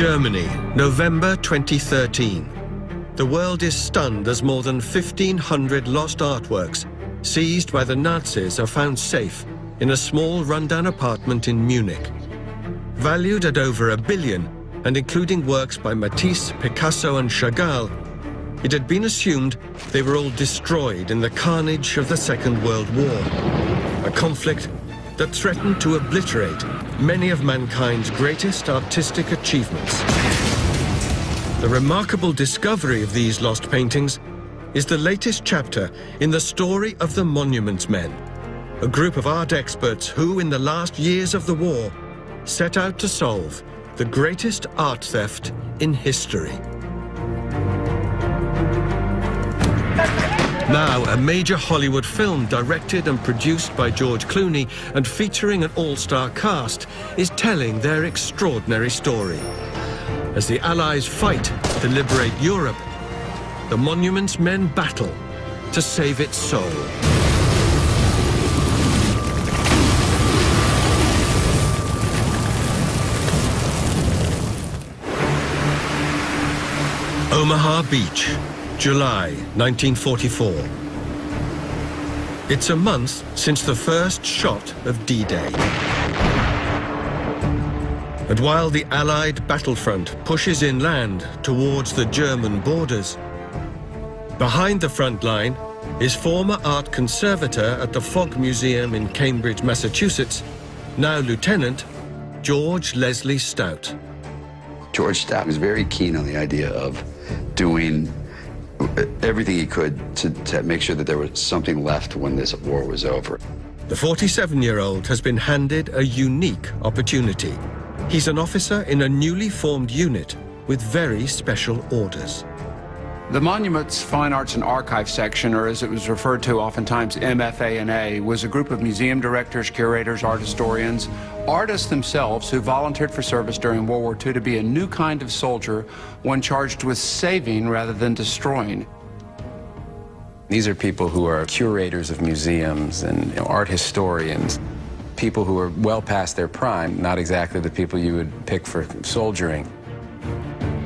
Germany, November 2013. The world is stunned as more than 1,500 lost artworks seized by the Nazis are found safe in a small rundown apartment in Munich. Valued at over a billion, and including works by Matisse, Picasso and Chagall, it had been assumed they were all destroyed in the carnage of the Second World War, a conflict that threatened to obliterate many of mankind's greatest artistic achievements. The remarkable discovery of these lost paintings is the latest chapter in the story of the Monuments Men, a group of art experts who, in the last years of the war, set out to solve the greatest art theft in history. Now, a major Hollywood film directed and produced by George Clooney and featuring an all-star cast is telling their extraordinary story. As the Allies fight to liberate Europe, the Monuments Men battle to save its soul. Omaha Beach, July 1944. It's a month since the first shot of D-Day. And while the Allied battlefront pushes inland towards the German borders, behind the front line is former art conservator at the Fogg Museum in Cambridge, Massachusetts, now Lieutenant George Leslie Stout. George Stout was very keen on the idea of doing everything he could to, to make sure that there was something left when this war was over. The 47-year-old has been handed a unique opportunity. He's an officer in a newly formed unit with very special orders. The Monuments Fine Arts and Archive section, or as it was referred to oftentimes MFA&A, was a group of museum directors, curators, art historians, artists themselves who volunteered for service during World War II to be a new kind of soldier, one charged with saving rather than destroying. These are people who are curators of museums and you know, art historians, people who are well past their prime, not exactly the people you would pick for soldiering.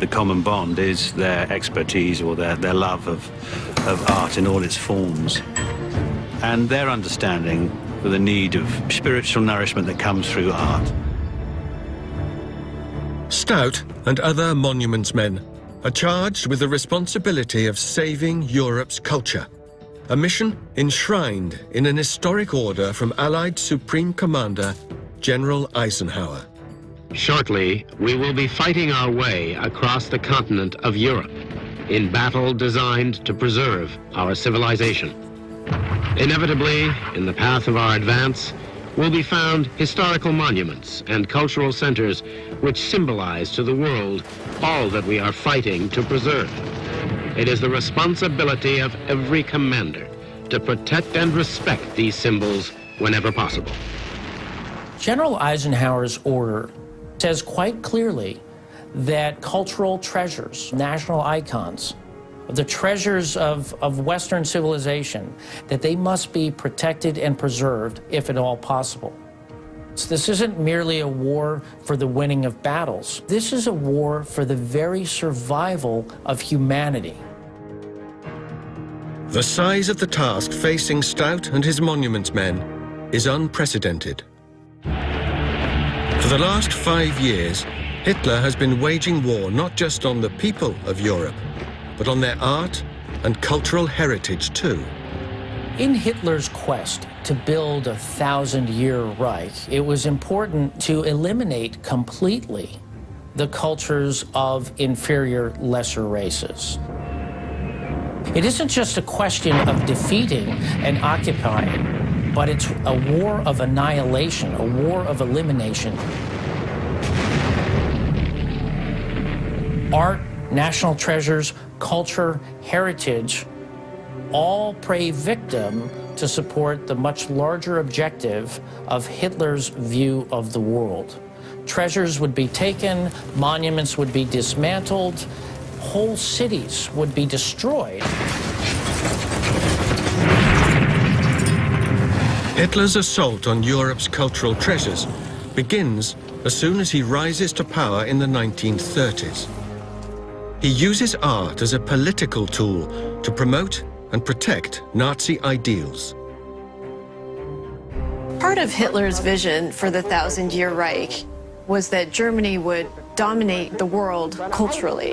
The common bond is their expertise or their, their love of, of art in all its forms. And their understanding for the need of spiritual nourishment that comes through art. Stout and other monuments men are charged with the responsibility of saving Europe's culture, a mission enshrined in an historic order from Allied Supreme Commander General Eisenhower. Shortly, we will be fighting our way across the continent of Europe in battle designed to preserve our civilization. Inevitably, in the path of our advance, will be found historical monuments and cultural centers which symbolize to the world all that we are fighting to preserve. It is the responsibility of every commander to protect and respect these symbols whenever possible. General Eisenhower's order says quite clearly that cultural treasures, national icons, the treasures of, of Western civilization, that they must be protected and preserved if at all possible. So this isn't merely a war for the winning of battles. This is a war for the very survival of humanity. The size of the task facing Stout and his monuments men is unprecedented. For the last five years, Hitler has been waging war not just on the people of Europe, but on their art and cultural heritage too. In Hitler's quest to build a thousand-year Reich, it was important to eliminate completely the cultures of inferior, lesser races. It isn't just a question of defeating and occupying but it's a war of annihilation, a war of elimination. Art, national treasures, culture, heritage all prey victim to support the much larger objective of Hitler's view of the world. Treasures would be taken, monuments would be dismantled, whole cities would be destroyed. Hitler's assault on Europe's cultural treasures begins as soon as he rises to power in the 1930s. He uses art as a political tool to promote and protect Nazi ideals. Part of Hitler's vision for the Thousand Year Reich was that Germany would dominate the world culturally.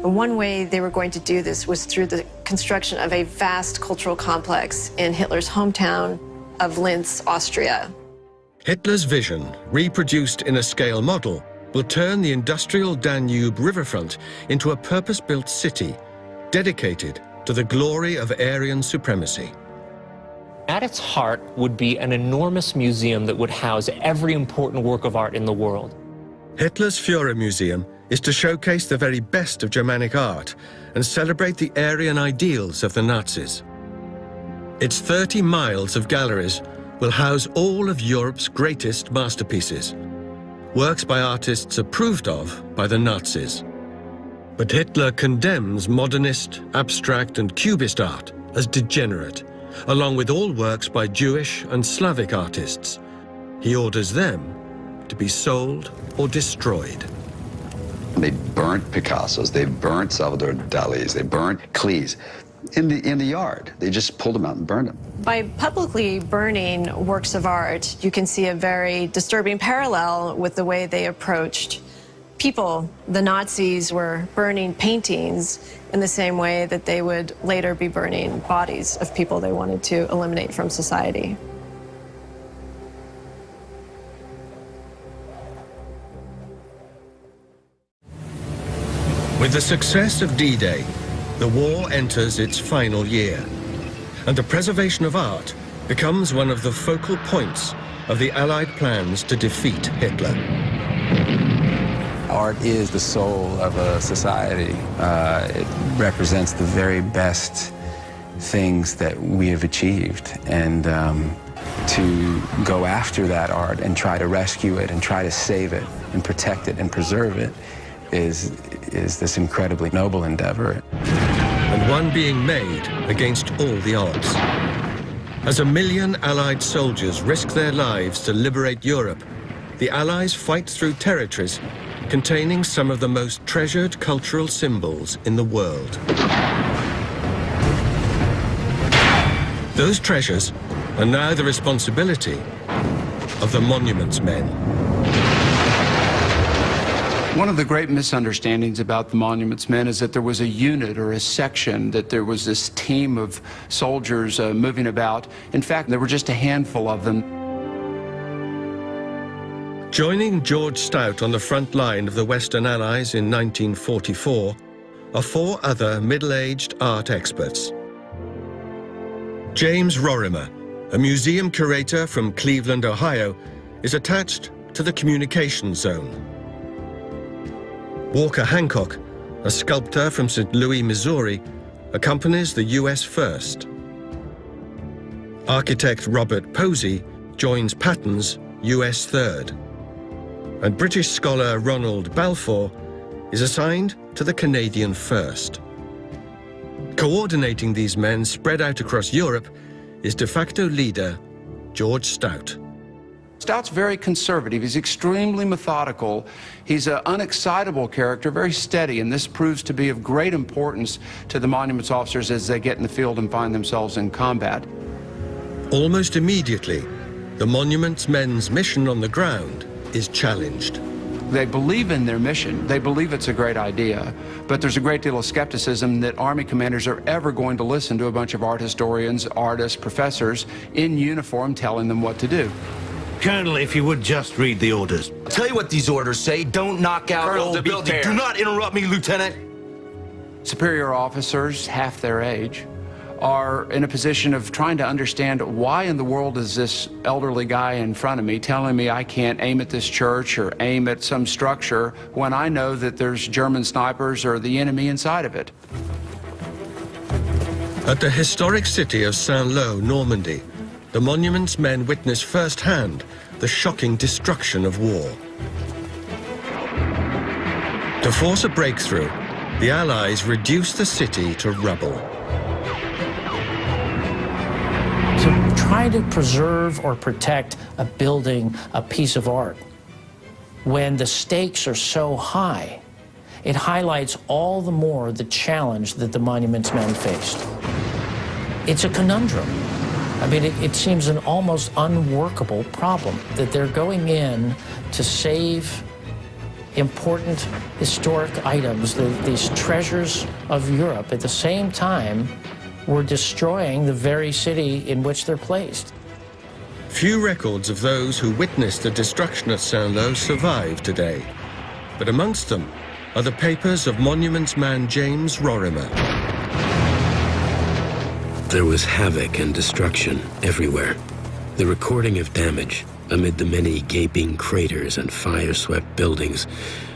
One way they were going to do this was through the construction of a vast cultural complex in Hitler's hometown of Linz, Austria. Hitler's vision, reproduced in a scale model, will turn the industrial Danube riverfront into a purpose-built city dedicated to the glory of Aryan supremacy. At its heart would be an enormous museum that would house every important work of art in the world. Hitler's Führer Museum is to showcase the very best of Germanic art and celebrate the Aryan ideals of the Nazis. Its 30 miles of galleries will house all of Europe's greatest masterpieces, works by artists approved of by the Nazis. But Hitler condemns modernist, abstract and cubist art as degenerate, along with all works by Jewish and Slavic artists. He orders them to be sold or destroyed. They burnt Picassos, they burnt Salvador Dali's, they burnt Klee's in the, in the yard. They just pulled them out and burned them. By publicly burning works of art, you can see a very disturbing parallel with the way they approached people. The Nazis were burning paintings in the same way that they would later be burning bodies of people they wanted to eliminate from society. With the success of D-Day, the war enters its final year, and the preservation of art becomes one of the focal points of the Allied plans to defeat Hitler. Art is the soul of a society. Uh, it represents the very best things that we have achieved. And um, to go after that art and try to rescue it and try to save it and protect it and preserve it is, is this incredibly noble endeavor. And one being made against all the odds. As a million Allied soldiers risk their lives to liberate Europe, the Allies fight through territories containing some of the most treasured cultural symbols in the world. Those treasures are now the responsibility of the Monuments Men. One of the great misunderstandings about the Monuments Men is that there was a unit or a section, that there was this team of soldiers uh, moving about. In fact, there were just a handful of them. Joining George Stout on the front line of the Western Allies in 1944 are four other middle-aged art experts. James Rorimer, a museum curator from Cleveland, Ohio, is attached to the communications zone. Walker Hancock, a sculptor from St. Louis, Missouri, accompanies the U.S. First. Architect Robert Posey joins Patton's U.S. Third. And British scholar Ronald Balfour is assigned to the Canadian First. Coordinating these men spread out across Europe is de facto leader George Stout. Stout's very conservative. He's extremely methodical. He's an unexcitable character, very steady, and this proves to be of great importance to the monuments officers as they get in the field and find themselves in combat. Almost immediately, the monuments men's mission on the ground is challenged. They believe in their mission. They believe it's a great idea. But there's a great deal of skepticism that Army commanders are ever going to listen to a bunch of art historians, artists, professors in uniform telling them what to do. Colonel, if you would just read the orders. I'll tell you what these orders say. Don't knock out Colonel, old building. Do not interrupt me, Lieutenant. Superior officers, half their age, are in a position of trying to understand why in the world is this elderly guy in front of me telling me I can't aim at this church or aim at some structure when I know that there's German snipers or the enemy inside of it. At the historic city of Saint-Lô, Normandy, the monuments men witness firsthand the shocking destruction of war. To force a breakthrough, the Allies reduce the city to rubble. To try to preserve or protect a building, a piece of art, when the stakes are so high, it highlights all the more the challenge that the monuments men faced. It's a conundrum. I mean, it, it, seems an almost unworkable problem that they're going in to save important historic items, the, these treasures of Europe, at the same time, we're destroying the very city in which they're placed. Few records of those who witnessed the destruction at Saint-Lô survive today, but amongst them are the papers of monuments man James Rorimer. There was havoc and destruction everywhere. The recording of damage amid the many gaping craters and fire-swept buildings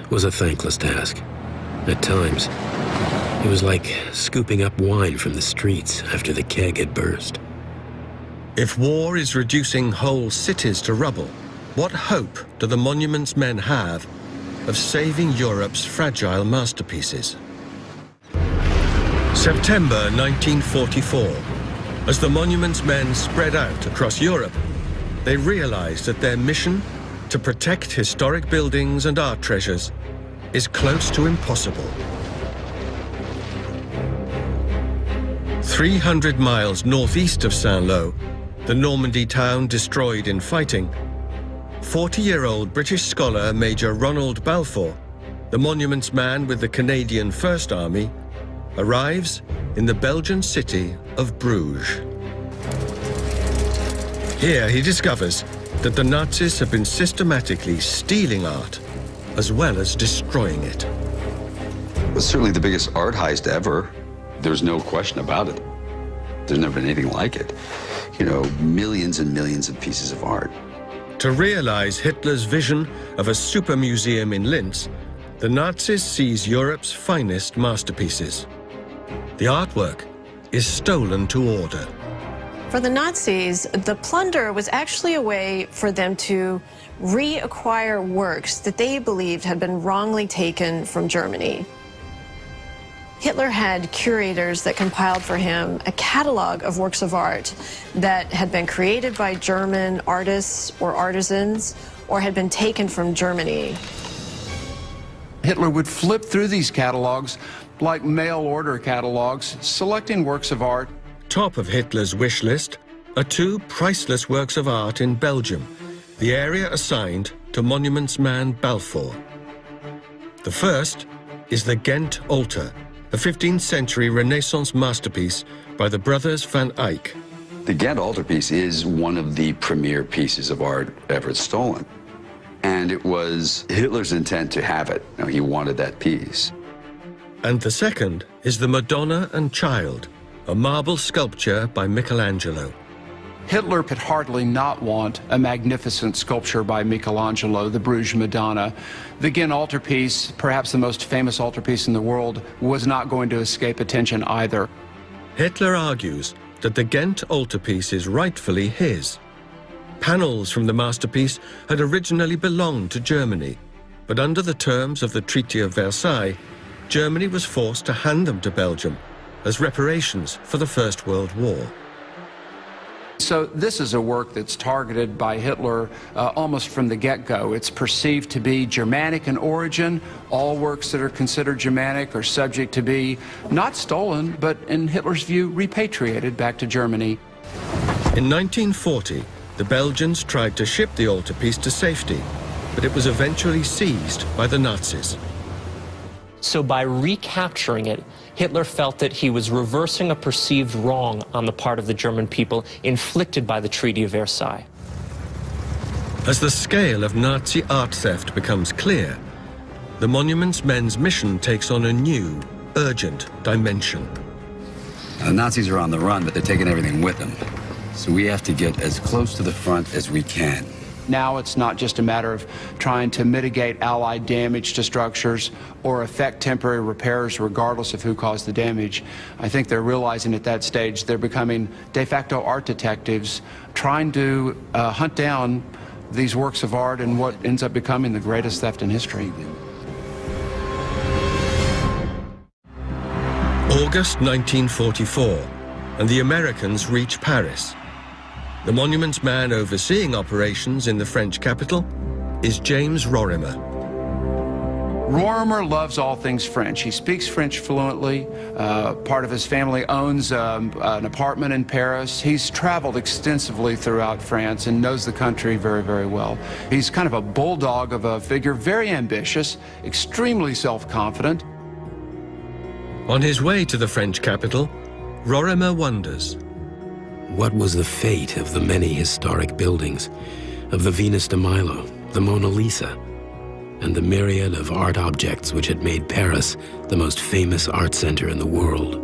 was a thankless task. At times, it was like scooping up wine from the streets after the keg had burst. If war is reducing whole cities to rubble, what hope do the monuments men have of saving Europe's fragile masterpieces? September 1944. As the Monuments men spread out across Europe, they realized that their mission to protect historic buildings and art treasures is close to impossible. 300 miles northeast of Saint-Lô, the Normandy town destroyed in fighting, 40-year-old British scholar Major Ronald Balfour, the monuments man with the Canadian First Army, arrives in the Belgian city of Bruges. Here he discovers that the Nazis have been systematically stealing art as well as destroying it. It's certainly the biggest art heist ever. There's no question about it. There's never been anything like it. You know, millions and millions of pieces of art. To realize Hitler's vision of a super museum in Linz, the Nazis seize Europe's finest masterpieces. The artwork is stolen to order. For the Nazis, the plunder was actually a way for them to reacquire works that they believed had been wrongly taken from Germany. Hitler had curators that compiled for him a catalog of works of art that had been created by German artists or artisans or had been taken from Germany. Hitler would flip through these catalogs like mail order catalogs, selecting works of art. Top of Hitler's wish list are two priceless works of art in Belgium, the area assigned to monuments man Balfour. The first is the Ghent altar, a 15th century Renaissance masterpiece by the brothers van Eyck. The Ghent altarpiece is one of the premier pieces of art ever stolen. And it was Hitler's intent to have it. You know, he wanted that piece. And the second is the Madonna and Child, a marble sculpture by Michelangelo. Hitler could hardly not want a magnificent sculpture by Michelangelo, the Bruges Madonna. The Ghent altarpiece, perhaps the most famous altarpiece in the world, was not going to escape attention either. Hitler argues that the Ghent altarpiece is rightfully his. Panels from the masterpiece had originally belonged to Germany, but under the terms of the Treaty of Versailles, Germany was forced to hand them to Belgium as reparations for the First World War. So this is a work that's targeted by Hitler uh, almost from the get-go. It's perceived to be Germanic in origin. All works that are considered Germanic are subject to be not stolen, but in Hitler's view, repatriated back to Germany. In 1940, the Belgians tried to ship the altarpiece to safety, but it was eventually seized by the Nazis. So by recapturing it, Hitler felt that he was reversing a perceived wrong on the part of the German people inflicted by the Treaty of Versailles. As the scale of Nazi art theft becomes clear, the Monuments Men's mission takes on a new, urgent dimension. The Nazis are on the run, but they're taking everything with them. So we have to get as close to the front as we can. Now it's not just a matter of trying to mitigate Allied damage to structures or effect temporary repairs regardless of who caused the damage. I think they're realizing at that stage they're becoming de facto art detectives trying to uh, hunt down these works of art and what ends up becoming the greatest theft in history. August 1944, and the Americans reach Paris. The monuments man overseeing operations in the French capital is James Rorimer. Rorimer loves all things French. He speaks French fluently. Uh, part of his family owns um, an apartment in Paris. He's traveled extensively throughout France and knows the country very, very well. He's kind of a bulldog of a figure, very ambitious, extremely self-confident. On his way to the French capital, Rorimer wonders. What was the fate of the many historic buildings, of the Venus de Milo, the Mona Lisa, and the myriad of art objects which had made Paris the most famous art center in the world.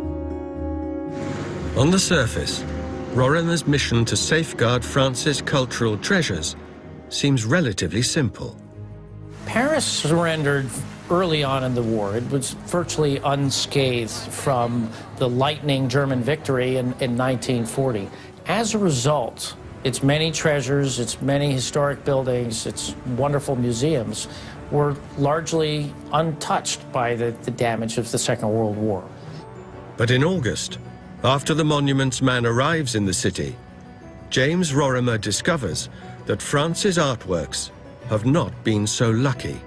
On the surface, Rorimer's mission to safeguard France's cultural treasures seems relatively simple. Paris surrendered early on in the war. It was virtually unscathed from the lightning German victory in, in 1940. As a result, its many treasures, its many historic buildings, its wonderful museums were largely untouched by the, the damage of the Second World War. But in August, after the Monuments Man arrives in the city, James Rorimer discovers that France's artworks have not been so lucky.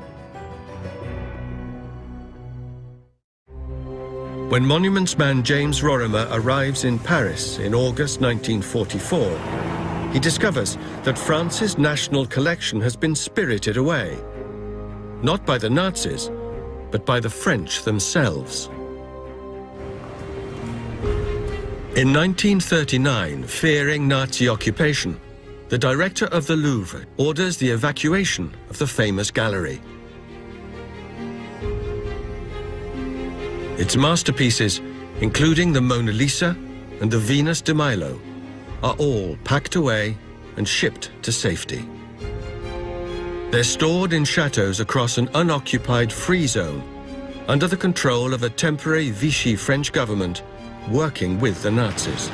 When Monuments Man James Rorimer arrives in Paris in August 1944, he discovers that France's national collection has been spirited away not by the Nazis, but by the French themselves. In 1939, fearing Nazi occupation, the director of the Louvre orders the evacuation of the famous gallery. Its masterpieces, including the Mona Lisa and the Venus de Milo, are all packed away and shipped to safety. They're stored in chateaux across an unoccupied free zone under the control of a temporary Vichy French government working with the Nazis.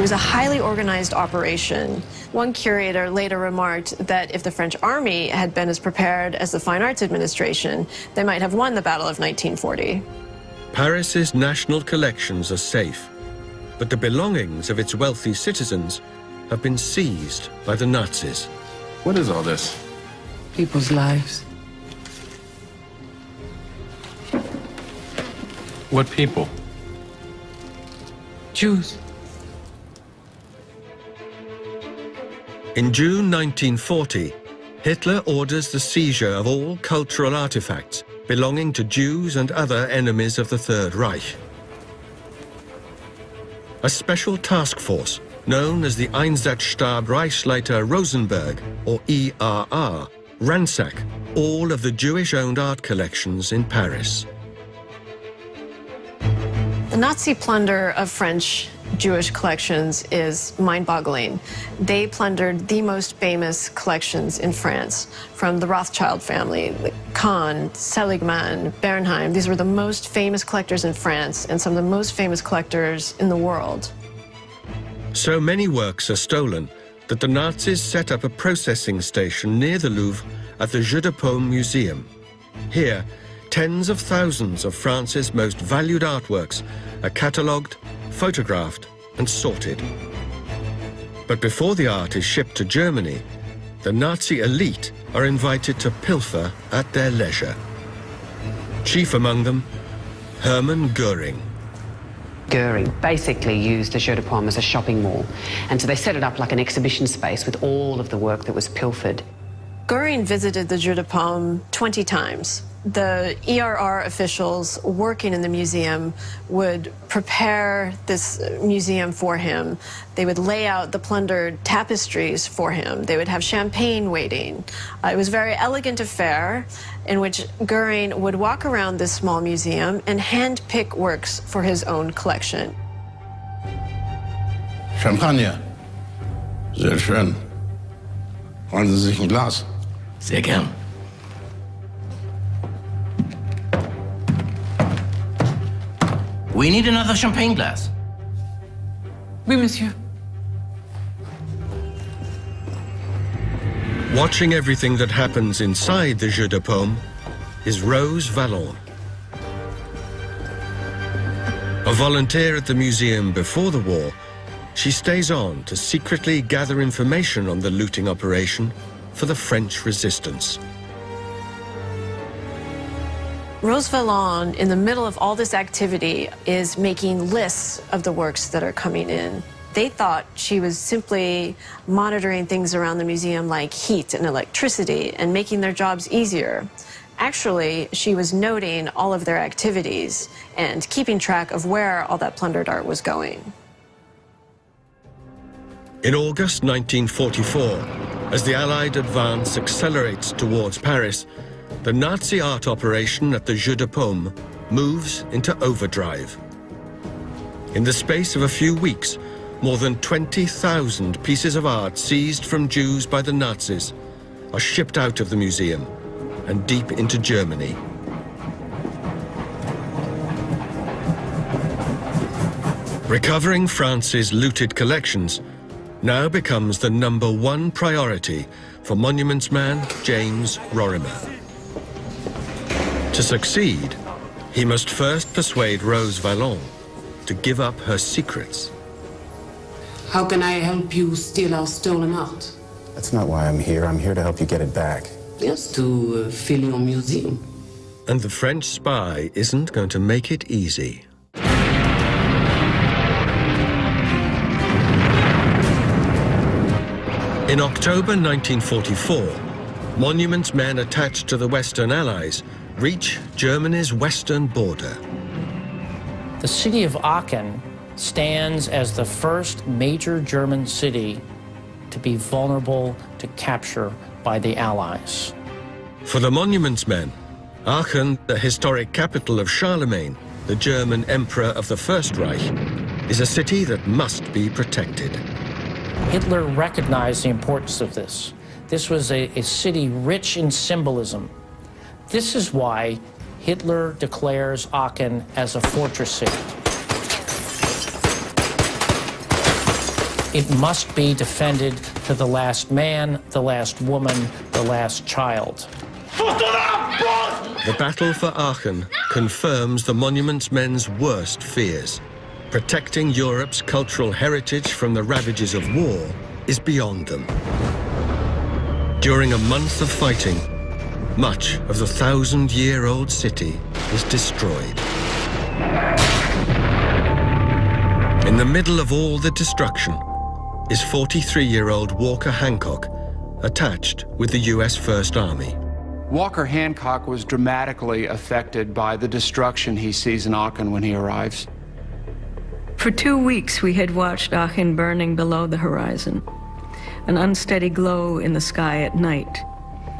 It was a highly organized operation. One curator later remarked that if the French army had been as prepared as the Fine Arts Administration, they might have won the Battle of 1940. Paris's national collections are safe, but the belongings of its wealthy citizens have been seized by the Nazis. What is all this? People's lives. What people? Jews. In June 1940, Hitler orders the seizure of all cultural artifacts belonging to Jews and other enemies of the Third Reich. A special task force known as the Einsatzstab Reichsleiter Rosenberg, or ERR, ransack all of the Jewish-owned art collections in Paris. The Nazi plunder of French Jewish collections is mind-boggling. They plundered the most famous collections in France, from the Rothschild family, Kahn, Seligman, Bernheim. These were the most famous collectors in France and some of the most famous collectors in the world. So many works are stolen that the Nazis set up a processing station near the Louvre at the Jeu de Paume Museum. Here, tens of thousands of France's most valued artworks are catalogued, photographed and sorted. But before the art is shipped to Germany, the Nazi elite are invited to pilfer at their leisure. Chief among them, Hermann Goering. Goering basically used the Jeu de Paume as a shopping mall. And so they set it up like an exhibition space with all of the work that was pilfered. Goering visited the Jeu de Paume 20 times. The ERR officials working in the museum would prepare this museum for him. They would lay out the plundered tapestries for him. They would have champagne waiting. Uh, it was a very elegant affair in which Goering would walk around this small museum and handpick works for his own collection. Champagner. Sehr schön. Wollen Sie sich ein Glas? Sehr gern. We need another champagne glass. Oui, monsieur. Watching everything that happens inside the Jeu de Paume is Rose Valland. A volunteer at the museum before the war, she stays on to secretly gather information on the looting operation for the French resistance. Rose Valland, in the middle of all this activity, is making lists of the works that are coming in. They thought she was simply monitoring things around the museum like heat and electricity and making their jobs easier. Actually, she was noting all of their activities and keeping track of where all that plundered art was going. In August 1944, as the Allied advance accelerates towards Paris, the Nazi art operation at the Jeu de Paume moves into overdrive. In the space of a few weeks, more than 20,000 pieces of art seized from Jews by the Nazis are shipped out of the museum and deep into Germany. Recovering France's looted collections now becomes the number one priority for monuments man James Rorimer. To succeed, he must first persuade Rose Valland to give up her secrets. How can I help you steal our stolen art? That's not why I'm here. I'm here to help you get it back. Yes, to uh, fill your museum. And the French spy isn't going to make it easy. In October 1944, monuments men attached to the Western Allies reach Germany's western border. The city of Aachen stands as the first major German city to be vulnerable to capture by the Allies. For the monuments men, Aachen, the historic capital of Charlemagne, the German emperor of the First Reich, is a city that must be protected. Hitler recognized the importance of this. This was a, a city rich in symbolism, this is why Hitler declares Aachen as a fortress city. It must be defended to the last man, the last woman, the last child. The battle for Aachen confirms the monument's men's worst fears. Protecting Europe's cultural heritage from the ravages of war is beyond them. During a month of fighting, much of the thousand-year-old city is destroyed. In the middle of all the destruction is 43-year-old Walker Hancock, attached with the U.S. First Army. Walker Hancock was dramatically affected by the destruction he sees in Aachen when he arrives. For two weeks, we had watched Aachen burning below the horizon, an unsteady glow in the sky at night.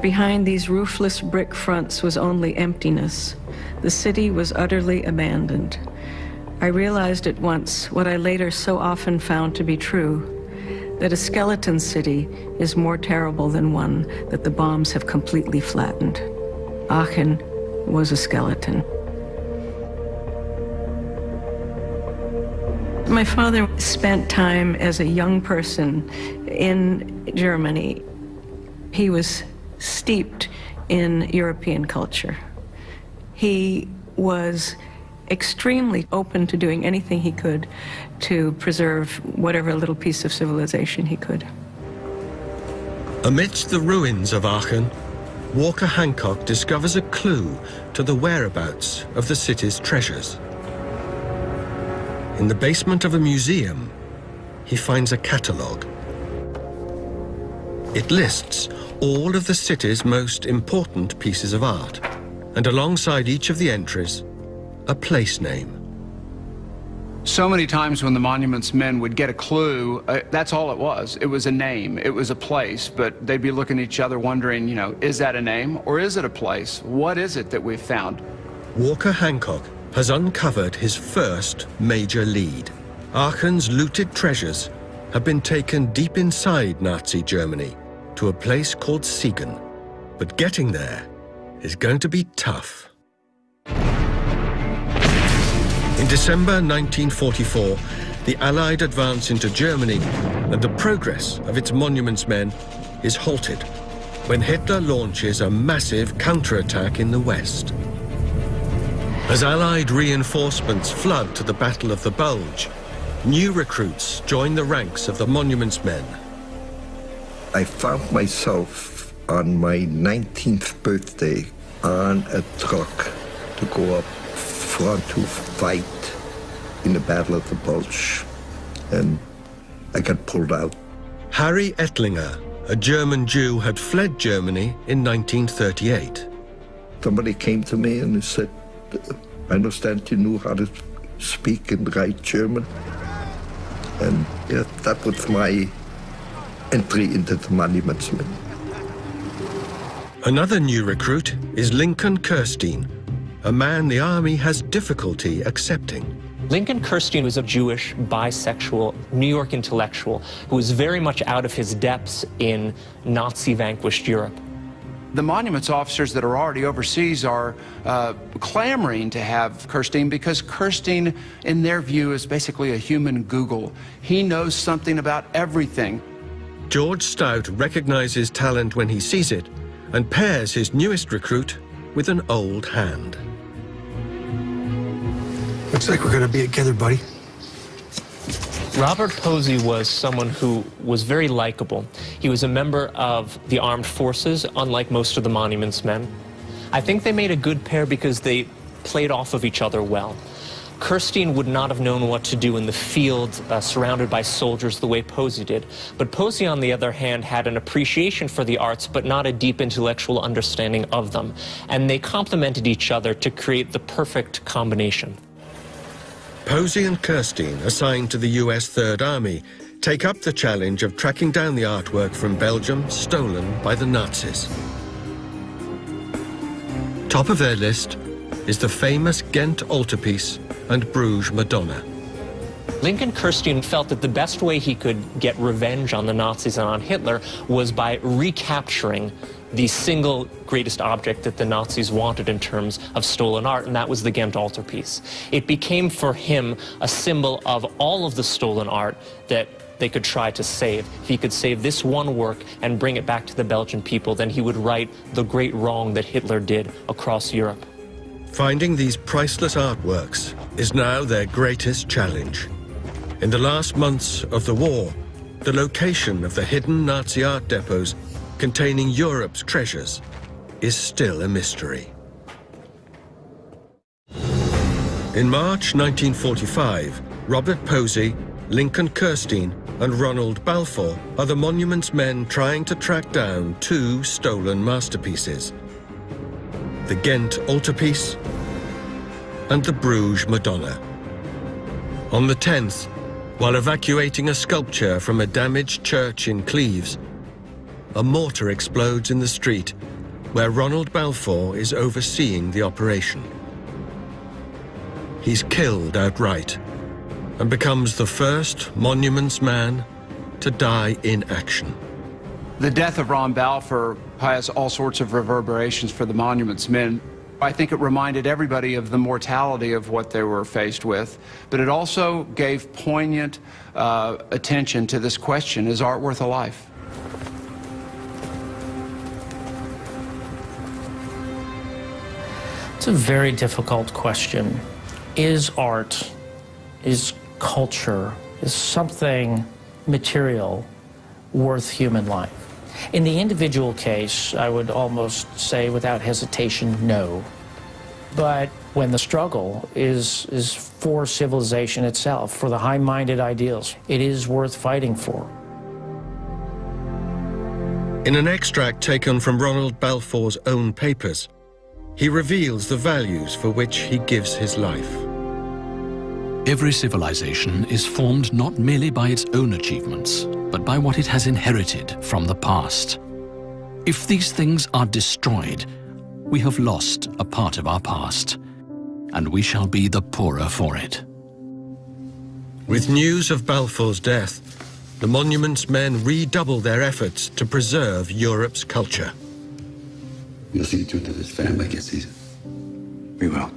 Behind these roofless brick fronts was only emptiness. The city was utterly abandoned. I realized at once what I later so often found to be true that a skeleton city is more terrible than one that the bombs have completely flattened. Aachen was a skeleton. My father spent time as a young person in Germany. He was steeped in European culture. He was extremely open to doing anything he could to preserve whatever little piece of civilization he could. Amidst the ruins of Aachen, Walker Hancock discovers a clue to the whereabouts of the city's treasures. In the basement of a museum, he finds a catalogue. It lists all of the city's most important pieces of art, and alongside each of the entries, a place name. So many times when the monuments men would get a clue, uh, that's all it was. It was a name, it was a place, but they'd be looking at each other wondering, you know, is that a name or is it a place? What is it that we've found? Walker Hancock has uncovered his first major lead. Aachen's looted treasures have been taken deep inside Nazi Germany to a place called Siegen. But getting there is going to be tough. In December 1944, the Allied advance into Germany and the progress of its monuments men is halted when Hitler launches a massive counterattack in the west. As Allied reinforcements flood to the Battle of the Bulge, new recruits join the ranks of the monuments men I found myself on my 19th birthday on a truck to go up front to fight in the Battle of the Bulge. And I got pulled out. Harry Ettlinger, a German Jew, had fled Germany in 1938. Somebody came to me and he said, I understand you knew how to speak and write German. And yeah, that was my entry into the Monuments Men. Another new recruit is Lincoln Kirstein, a man the army has difficulty accepting. Lincoln Kirstein was a Jewish, bisexual, New York intellectual who was very much out of his depths in Nazi vanquished Europe. The monuments officers that are already overseas are uh, clamoring to have Kirstein because Kirstein, in their view, is basically a human Google. He knows something about everything. George Stout recognizes talent when he sees it and pairs his newest recruit with an old hand. Looks like we're going to be together, buddy. Robert Posey was someone who was very likable. He was a member of the armed forces, unlike most of the Monuments men. I think they made a good pair because they played off of each other well. Kirstein would not have known what to do in the field uh, surrounded by soldiers the way Posey did. But Posey, on the other hand, had an appreciation for the arts, but not a deep intellectual understanding of them. And they complemented each other to create the perfect combination. Posey and Kirstein, assigned to the US Third Army, take up the challenge of tracking down the artwork from Belgium stolen by the Nazis. Top of their list is the famous Ghent altarpiece and Bruges Madonna. Lincoln Kirstein felt that the best way he could get revenge on the Nazis and on Hitler was by recapturing the single greatest object that the Nazis wanted in terms of stolen art, and that was the Ghent altarpiece. It became for him a symbol of all of the stolen art that they could try to save. If he could save this one work and bring it back to the Belgian people, then he would right the great wrong that Hitler did across Europe. Finding these priceless artworks is now their greatest challenge. In the last months of the war, the location of the hidden Nazi art depots containing Europe's treasures is still a mystery. In March 1945, Robert Posey, Lincoln Kirstein, and Ronald Balfour are the Monuments men trying to track down two stolen masterpieces the Ghent altarpiece and the Bruges Madonna. On the 10th, while evacuating a sculpture from a damaged church in Cleves, a mortar explodes in the street where Ronald Balfour is overseeing the operation. He's killed outright and becomes the first Monuments man to die in action. The death of Ron Balfour has all sorts of reverberations for the Monuments men. I think it reminded everybody of the mortality of what they were faced with, but it also gave poignant uh, attention to this question, is art worth a life? It's a very difficult question. Is art, is culture, is something material worth human life? In the individual case, I would almost say without hesitation, no. But when the struggle is, is for civilization itself, for the high-minded ideals, it is worth fighting for. In an extract taken from Ronald Balfour's own papers, he reveals the values for which he gives his life. Every civilization is formed not merely by its own achievements, but by what it has inherited from the past. If these things are destroyed, we have lost a part of our past, and we shall be the poorer for it. With news of Balfour's death, the Monuments men redouble their efforts to preserve Europe's culture. You'll see to it that his family gets these. We will.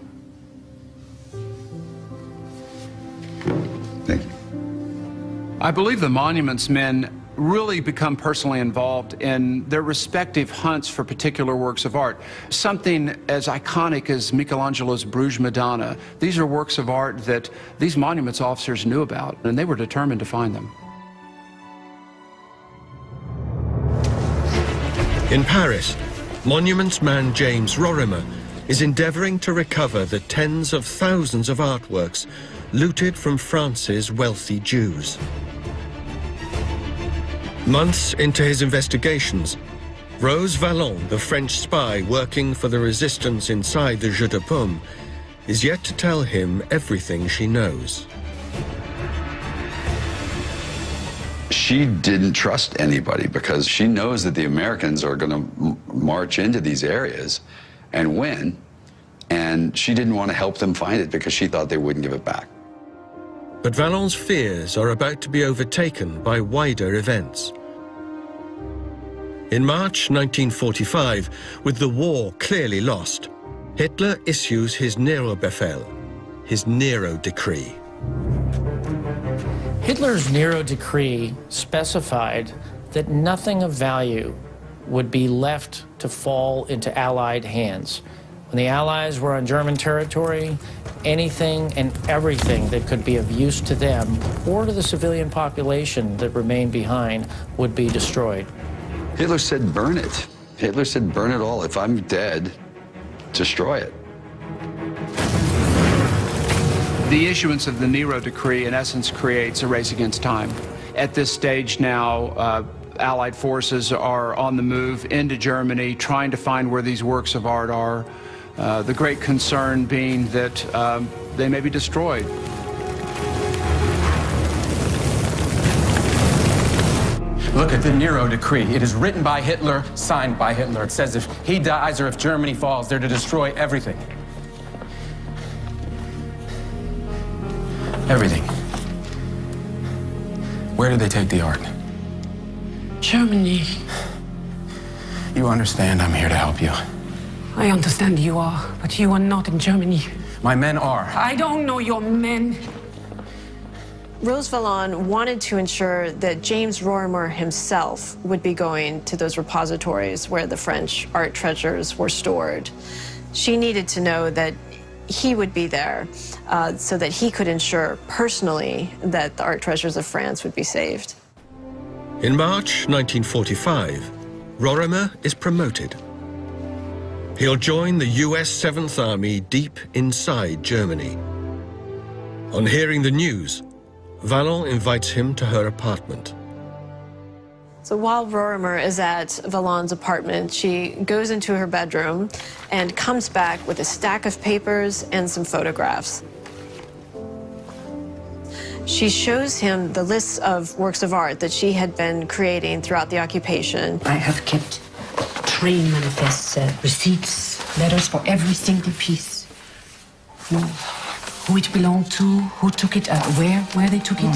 Thank you. I believe the Monuments men really become personally involved in their respective hunts for particular works of art. Something as iconic as Michelangelo's Bruges Madonna. These are works of art that these monuments officers knew about, and they were determined to find them. In Paris, Monuments man James Rorimer is endeavouring to recover the tens of thousands of artworks looted from France's wealthy Jews. Months into his investigations, Rose Valland, the French spy working for the resistance inside the Jeu de Paume, is yet to tell him everything she knows. She didn't trust anybody because she knows that the Americans are going to march into these areas and win. And she didn't want to help them find it because she thought they wouldn't give it back. But Valland's fears are about to be overtaken by wider events. In March 1945, with the war clearly lost, Hitler issues his Nero-Befehl, his Nero decree. Hitler's Nero decree specified that nothing of value would be left to fall into Allied hands. When the Allies were on German territory, anything and everything that could be of use to them or to the civilian population that remained behind would be destroyed. Hitler said, burn it. Hitler said, burn it all. If I'm dead, destroy it. The issuance of the Nero decree, in essence, creates a race against time. At this stage now, uh, Allied forces are on the move into Germany, trying to find where these works of art are. Uh, the great concern being that um, they may be destroyed. Look at the Nero decree. It is written by Hitler, signed by Hitler. It says if he dies or if Germany falls, they're to destroy everything. Everything. Where did they take the art? Germany. You understand I'm here to help you. I understand you are, but you are not in Germany. My men are. I don't know your men. Rose Valland wanted to ensure that James Rorimer himself would be going to those repositories where the French art treasures were stored. She needed to know that he would be there uh, so that he could ensure personally that the art treasures of France would be saved. In March 1945, Rorimer is promoted. He'll join the US 7th Army deep inside Germany. On hearing the news, Valland invites him to her apartment. So while Rorimer is at Valland's apartment, she goes into her bedroom and comes back with a stack of papers and some photographs. She shows him the lists of works of art that she had been creating throughout the occupation. I have kept train manifests, uh, receipts, letters for every single piece. Who, who it belonged to, who took it, uh, where, where they took it.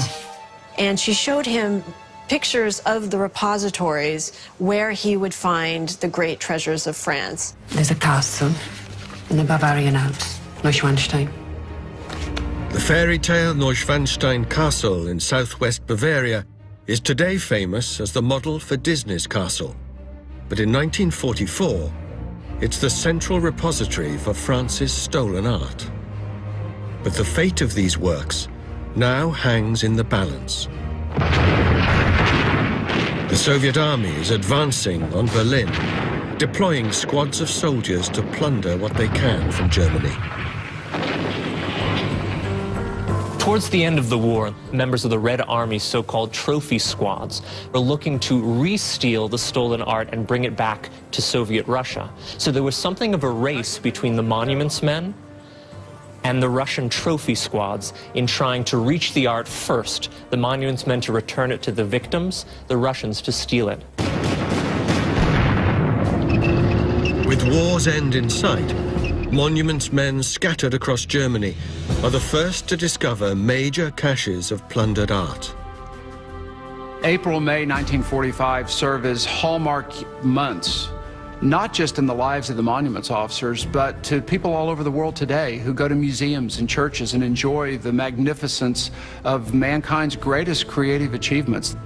And she showed him pictures of the repositories where he would find the great treasures of France. There's a castle in the Bavarian Alps, Neuschwanstein. The fairy tale Neuschwanstein Castle in southwest Bavaria is today famous as the model for Disney's castle. But in 1944, it's the central repository for France's stolen art. But the fate of these works now hangs in the balance. The Soviet army is advancing on Berlin, deploying squads of soldiers to plunder what they can from Germany. Towards the end of the war, members of the Red Army's so-called trophy squads were looking to re-steal the stolen art and bring it back to Soviet Russia. So there was something of a race between the monuments men and the Russian trophy squads in trying to reach the art first, the monuments men to return it to the victims, the Russians to steal it. With war's end in sight, monuments men scattered across Germany are the first to discover major caches of plundered art. April, May 1945 serve as hallmark months not just in the lives of the monuments officers, but to people all over the world today who go to museums and churches and enjoy the magnificence of mankind's greatest creative achievements.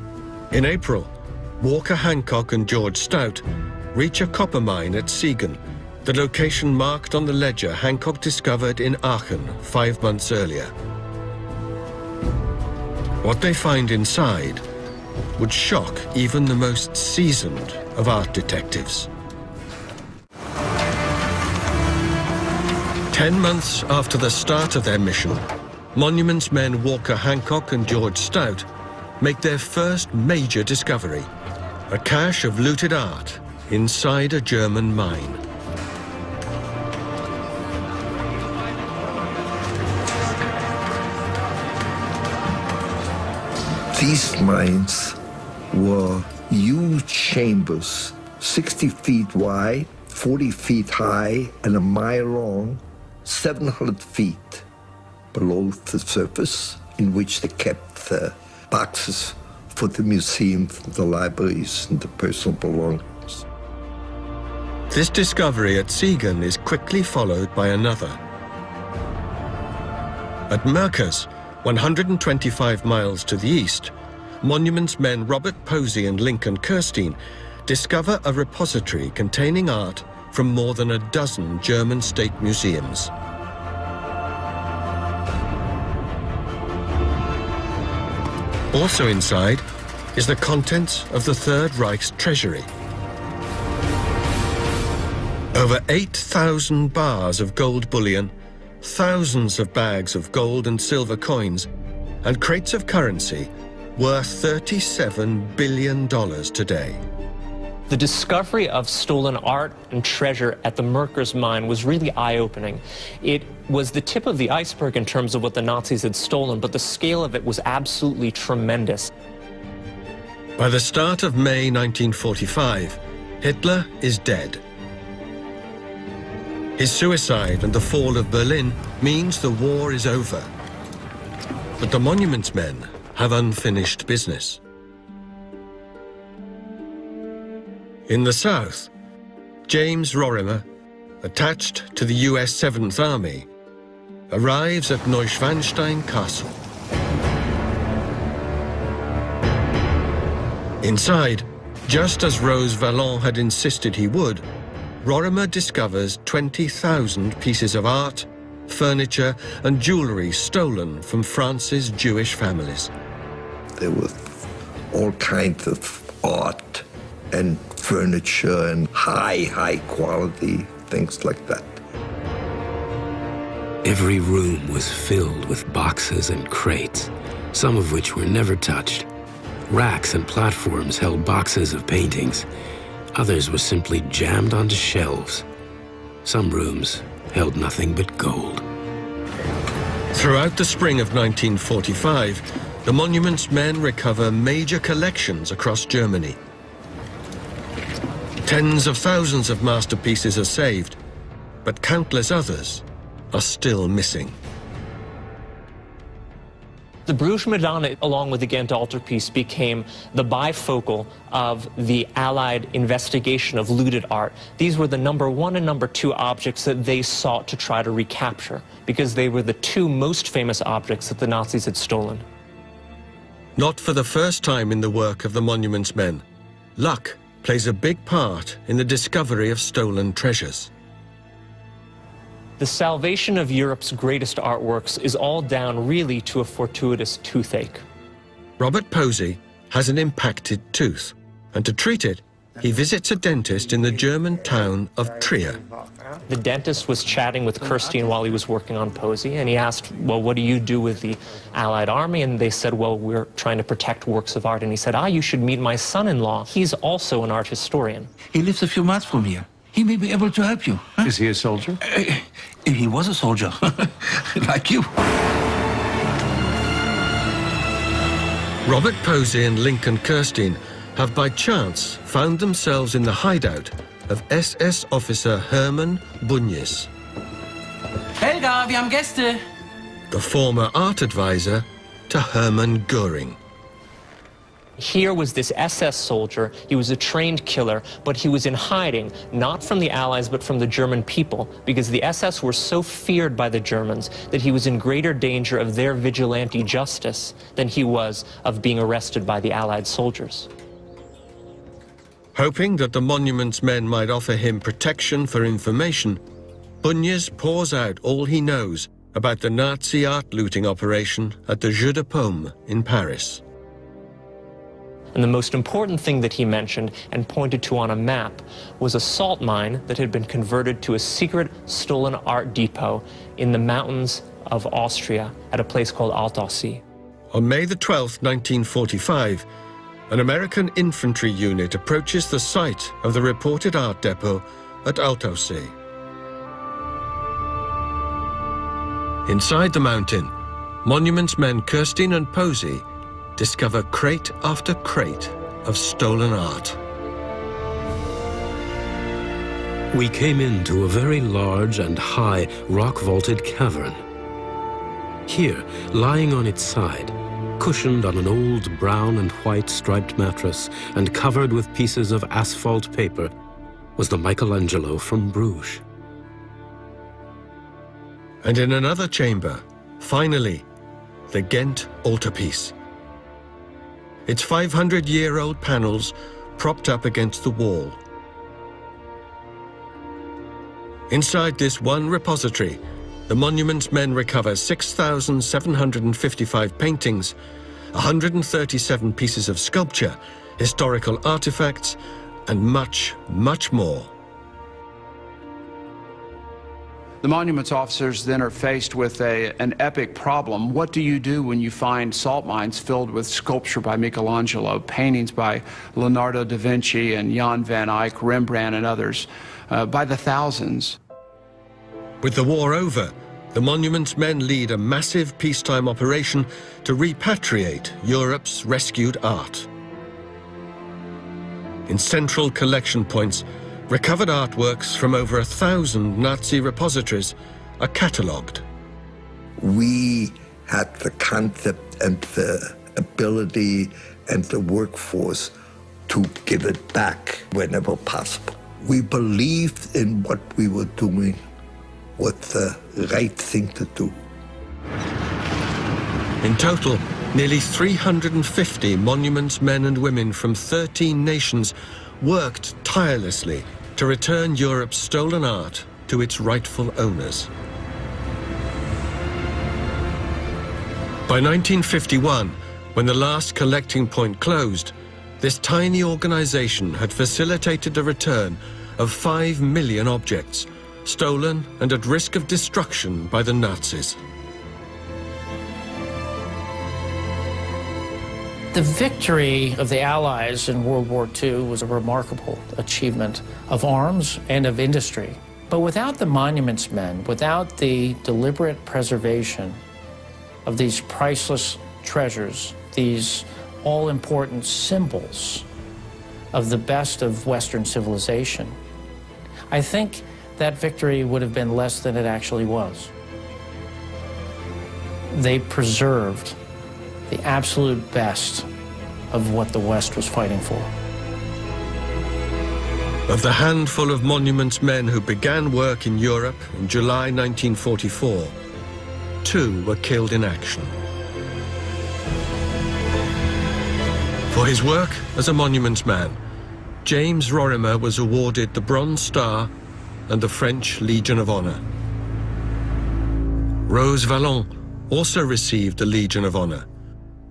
In April, Walker Hancock and George Stout reach a copper mine at Siegen, the location marked on the ledger Hancock discovered in Aachen five months earlier. What they find inside would shock even the most seasoned of art detectives. Ten months after the start of their mission, Monuments men Walker Hancock and George Stout make their first major discovery, a cache of looted art inside a German mine. These mines were huge chambers, 60 feet wide, 40 feet high, and a mile long, 700 feet below the surface, in which they kept the boxes for the museums, the libraries, and the personal belongings. This discovery at Siegen is quickly followed by another. At Merkers, 125 miles to the east, Monuments men Robert Posey and Lincoln Kirstein discover a repository containing art from more than a dozen German state museums. Also inside is the contents of the Third Reich's treasury. Over 8,000 bars of gold bullion, thousands of bags of gold and silver coins, and crates of currency worth $37 billion today. The discovery of stolen art and treasure at the Merkers mine was really eye-opening. It was the tip of the iceberg in terms of what the Nazis had stolen, but the scale of it was absolutely tremendous. By the start of May 1945, Hitler is dead. His suicide and the fall of Berlin means the war is over. But the Monuments Men have unfinished business. In the south, James Rorimer, attached to the US 7th Army, arrives at Neuschwanstein Castle. Inside, just as Rose Valland had insisted he would, Rorimer discovers 20,000 pieces of art, furniture and jewelry stolen from France's Jewish families. There were all kinds of art and furniture and high, high quality things like that. Every room was filled with boxes and crates, some of which were never touched. Racks and platforms held boxes of paintings. Others were simply jammed onto shelves. Some rooms held nothing but gold. Throughout the spring of 1945, the Monuments Men recover major collections across Germany. Tens of thousands of masterpieces are saved, but countless others are still missing. The Bruges Madonna, along with the Ghent altarpiece, became the bifocal of the Allied investigation of looted art. These were the number one and number two objects that they sought to try to recapture because they were the two most famous objects that the Nazis had stolen. Not for the first time in the work of the Monuments Men, luck plays a big part in the discovery of stolen treasures. The salvation of Europe's greatest artworks is all down really to a fortuitous toothache. Robert Posey has an impacted tooth, and to treat it, he visits a dentist in the German town of Trier. The dentist was chatting with Kirstein while he was working on Posey, and he asked, well, what do you do with the Allied army? And they said, well, we're trying to protect works of art. And he said, ah, you should meet my son-in-law. He's also an art historian. He lives a few miles from here. He may be able to help you. Huh? Is he a soldier? Uh, he was a soldier, like you. Robert Posey and Lincoln Kirstein have by chance found themselves in the hideout of SS officer Hermann Bunjes. Helga, wir haben Gäste. The former art advisor to Hermann Goering. Here was this SS soldier. He was a trained killer, but he was in hiding, not from the Allies, but from the German people, because the SS were so feared by the Germans that he was in greater danger of their vigilante justice than he was of being arrested by the Allied soldiers. Hoping that the Monuments men might offer him protection for information, Bunjes pours out all he knows about the Nazi art looting operation at the Jeu de Paume in Paris. And the most important thing that he mentioned and pointed to on a map was a salt mine that had been converted to a secret stolen art depot in the mountains of Austria at a place called Altaussee. On May the 12th, 1945, an American infantry unit approaches the site of the reported art depot at Altaussee. Inside the mountain, Monuments men Kirstein and Posey discover crate after crate of stolen art. We came into a very large and high rock-vaulted cavern. Here, lying on its side, cushioned on an old brown and white striped mattress and covered with pieces of asphalt paper, was the Michelangelo from Bruges. And in another chamber, finally, the Ghent altarpiece. Its 500-year-old panels propped up against the wall. Inside this one repository, the monuments men recover 6,755 paintings, 137 pieces of sculpture, historical artifacts, and much, much more. The monuments officers then are faced with a, an epic problem. What do you do when you find salt mines filled with sculpture by Michelangelo, paintings by Leonardo da Vinci and Jan van Eyck, Rembrandt, and others, uh, by the thousands? With the war over, the monuments men lead a massive peacetime operation to repatriate Europe's rescued art. In central collection points, recovered artworks from over a thousand Nazi repositories are catalogued. We had the concept and the ability and the workforce to give it back whenever possible. We believed in what we were doing was the right thing to do. In total, nearly 350 monuments men and women from 13 nations worked tirelessly to return Europe's stolen art to its rightful owners. By 1951, when the last collecting point closed, this tiny organization had facilitated the return of 5 million objects, stolen and at risk of destruction by the Nazis. The victory of the Allies in World War II was a remarkable achievement of arms and of industry. But without the monuments men, without the deliberate preservation of these priceless treasures, these all important symbols of the best of Western civilization, I think that victory would have been less than it actually was. They preserved the absolute best of what the West was fighting for. Of the handful of monuments men who began work in Europe in July 1944, two were killed in action. For his work as a monuments man, James Rorimer was awarded the Bronze Star and the French Legion of Honor. Rose Valland also received the Legion of Honor.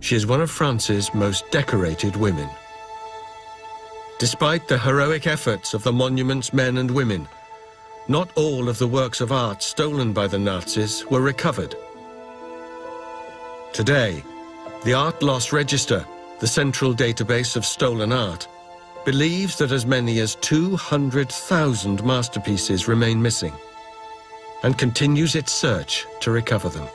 She is one of France's most decorated women. Despite the heroic efforts of the monument's men and women, not all of the works of art stolen by the Nazis were recovered. Today, the Art Loss Register, the central database of stolen art, believes that as many as 200,000 masterpieces remain missing and continues its search to recover them.